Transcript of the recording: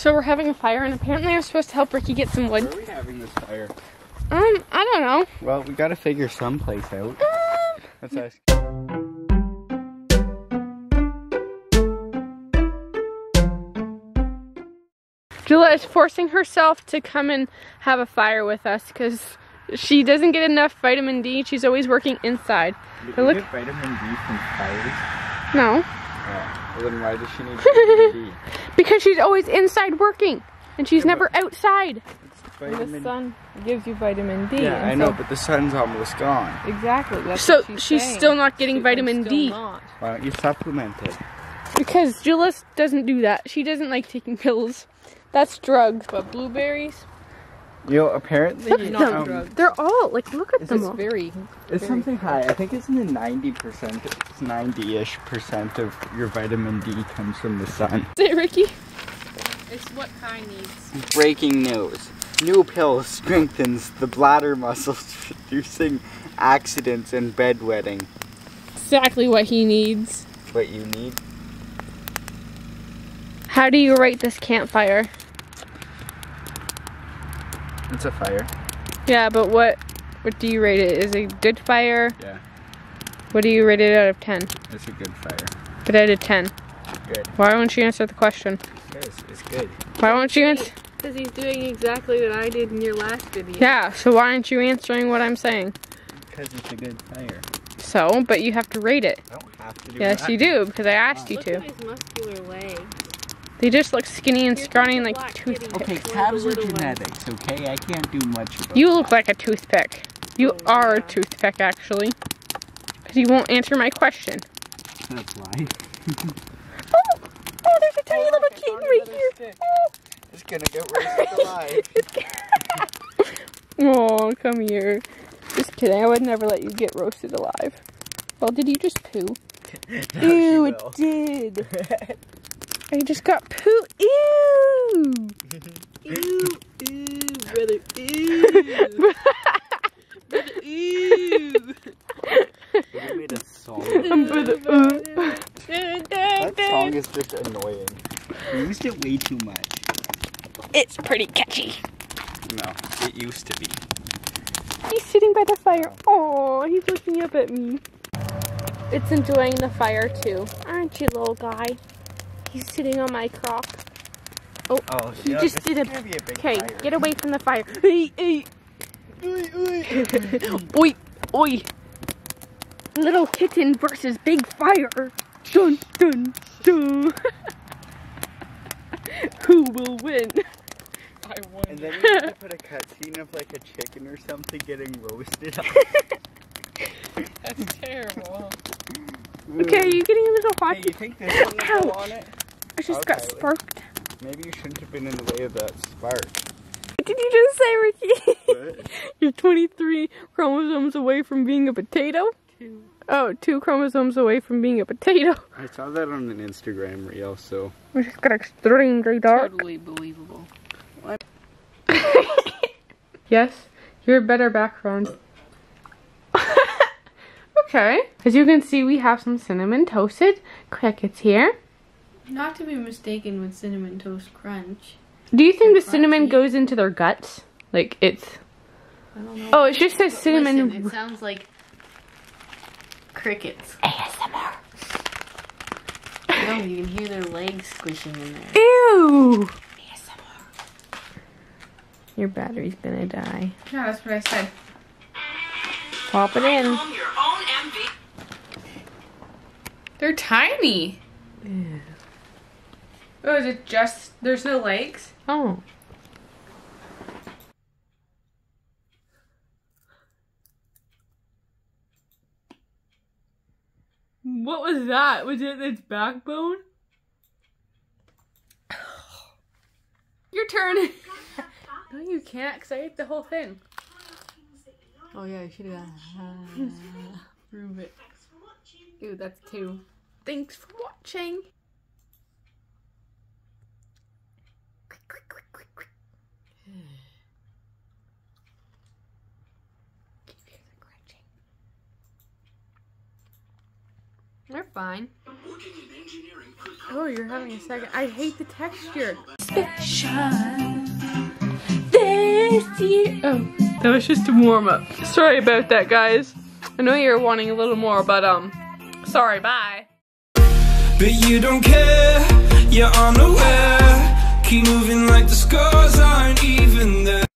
So we're having a fire, and apparently I'm supposed to help Ricky get some Where wood. are we having this fire? Um, I don't know. Well, we gotta figure someplace out. Um, Let's ask. Julia is forcing herself to come and have a fire with us because she doesn't get enough vitamin D. She's always working inside. Do look- you get vitamin D from fires? No, Oh, well then why does she need vitamin because she's always inside working, and she's Yeah, never outside. It's And the sun gives you vitamin D. Yeah, I and know, but the sun's almost gone. exactly. That's So what she's, she's saying. still not getting She- vitamin D not. Why don't you supplement it? because Julius doesn't do that. She doesn't like taking pills. That's drugs. But blueberries, You know, apparently, Look at them. um. They're all like, look at Is them it's all. very. it's very something high. I think it's in the 90%, it's 90-ish percent of your vitamin D comes from the sun. Say, Ricky. It's what Kai needs. Breaking news. New pill strengthens the bladder muscles, reducing accidents and bedwetting. Exactly what he needs. What you need? How do you rate this campfire? It's a fire. Yeah, but what what do you rate it? Is it a good fire? Yeah, What do you rate it out of 10? it's a good fire. Good out of 10. Good. Why won't you answer the question? Yes, it's good. Why won't you answer? Because he's doing exactly what I did in your last video. Yeah, so why aren't you answering what I'm saying? Because it's a good fire. So, but you have to rate it. I don't have to do Yes, that. you do, because I asked you Look to. at his muscular legs. They just look skinny and scrawny and like black toothpicks. Okay, One calves are genetics, okay? I can't do much about You look like a toothpick. You Oh, are a toothpick, actually. Because you won't answer my question. That's why. Oh, oh, there's a tiny oh, little kitten right here. Oh. It's gonna get roasted alive. Oh, come here. Just kidding. I would never let you get roasted alive. Well, did you just poo? Ew, it did. I just got poo. Ew. Ew, ew, brother, ew. brother, ew. You made a song. I'm uh. That song is just annoying. You used it way too much. It's pretty catchy. No, it used to be. He's sitting by the fire. Oh, he's looking up at me. It's enjoying the fire too, aren't you, little guy? He's sitting on my crock. Oh, oh He yeah, just did a- gonna be a big Okay, get away from the fire. Hey, hey. oi, oi. Little kitten versus big fire. Dun, dun, dun. Who will win? I won. And then you have to put a cutscene of like a chicken or something getting roasted. That's terrible. Okay, are you getting a little hot? Hey, you think this one will go on it? I just got sparked. Maybe you shouldn't have been in the way of that spark. What did you just say, Ricky? What? You're 23 chromosomes away from being a potato? Two. Oh, two chromosomes away from being a potato. I saw that on an Instagram reel, so We just got extremely dark. Totally believable. What? Yes, you're a better background. okay. As you can see, we have some cinnamon toasted crickets here. Not to be mistaken with cinnamon toast crunch. Do you think the They're cinnamon crunchy. goes into their guts? Like it's. I don't know. Oh, it just says cinnamon. Listen, it sounds like crickets. ASMR. No, you can hear their legs squishing in there. Ew. ASMR. Your battery's gonna die. Yeah, that's what I said. Pop it in. They're tiny. Oh, is it just there's no legs? Oh. What was that? Was it its backbone? Your turn. no, you can't, because I ate the whole thing. Oh yeah, you should have. prove it. Ew, that's two. Thanks for watching. They're fine. Oh, you're having a second. I hate the texture. Special this year. Oh, that was just a warm up. Sorry about that, guys. I know you're wanting a little more, but um, sorry. Bye. But you don't care, you're unaware Keep moving like the scars aren't even there